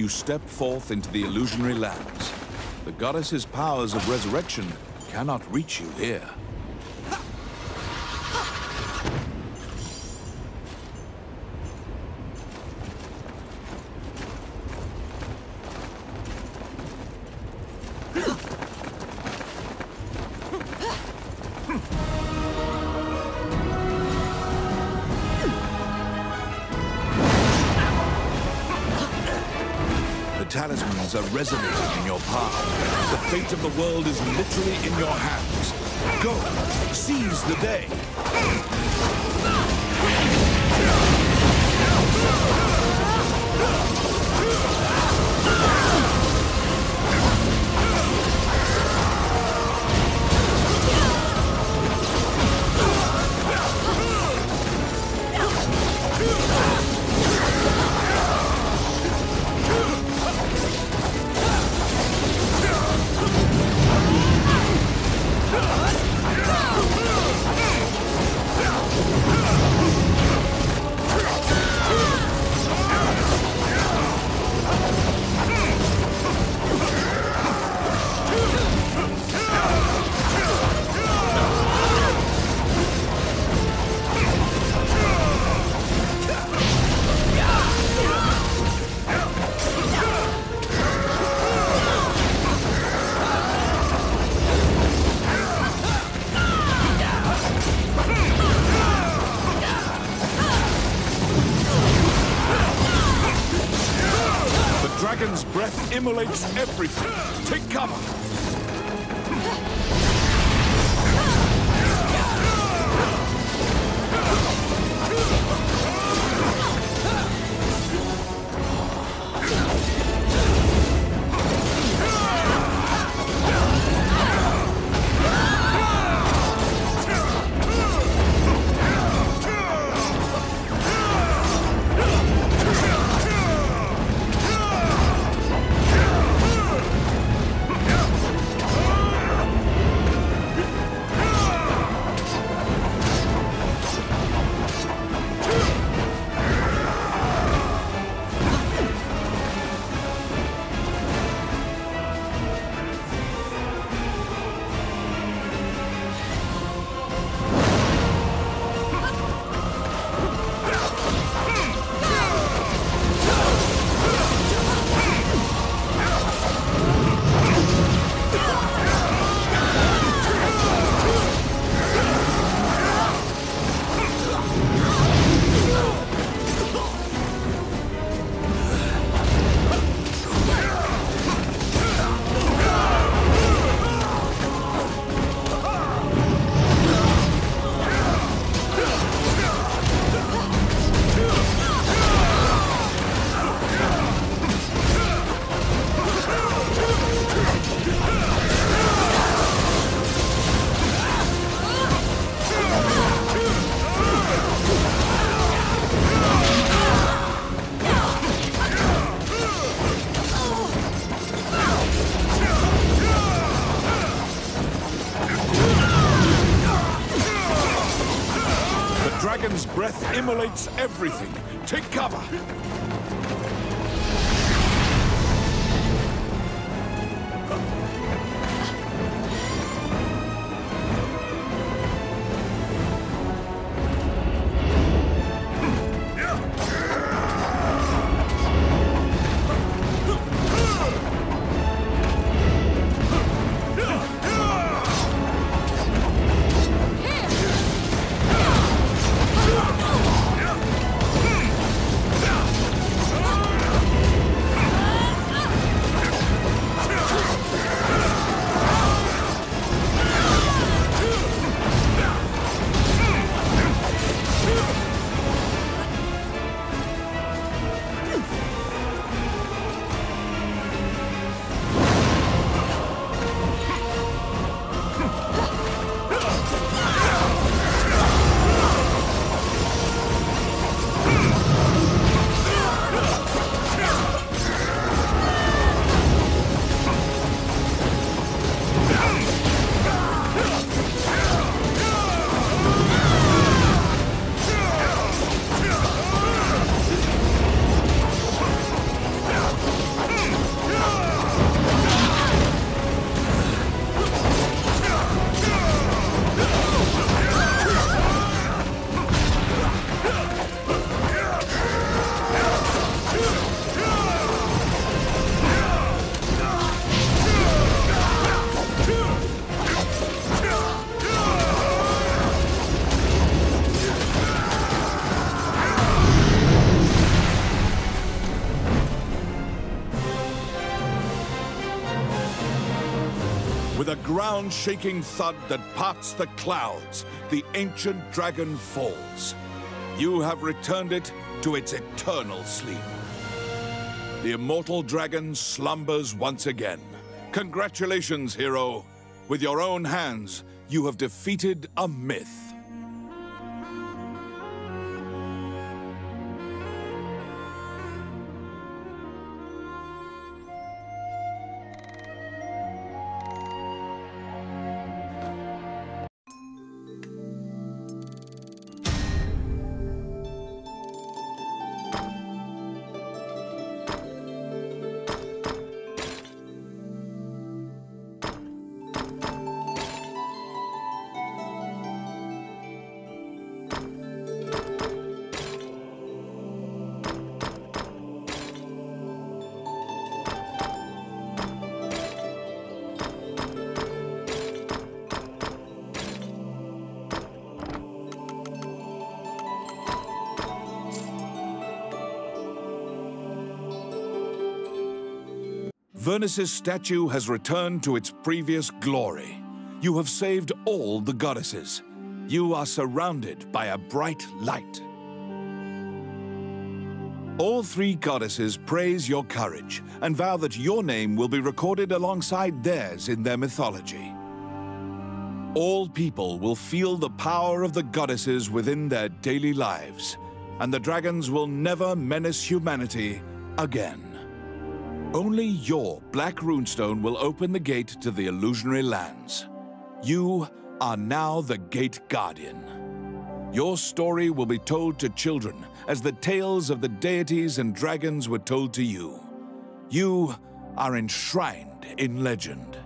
you step forth into the illusionary lands. The goddess's powers of resurrection cannot reach you here. Talismans are resonating in your palm. The fate of the world is literally in your hands. Go, seize the day. Dragon's breath immolates everything. Take cover. Breath immolates everything. Take cover. With a ground-shaking thud that parts the clouds, the ancient dragon falls. You have returned it to its eternal sleep. The immortal dragon slumbers once again. Congratulations, hero! With your own hands, you have defeated a myth. Vernus's statue has returned to its previous glory. You have saved all the goddesses. You are surrounded by a bright light. All three goddesses praise your courage and vow that your name will be recorded alongside theirs in their mythology. All people will feel the power of the goddesses within their daily lives, and the dragons will never menace humanity again. Only your Black Runestone will open the gate to the illusionary lands. You are now the Gate Guardian. Your story will be told to children as the tales of the deities and dragons were told to you. You are enshrined in legend.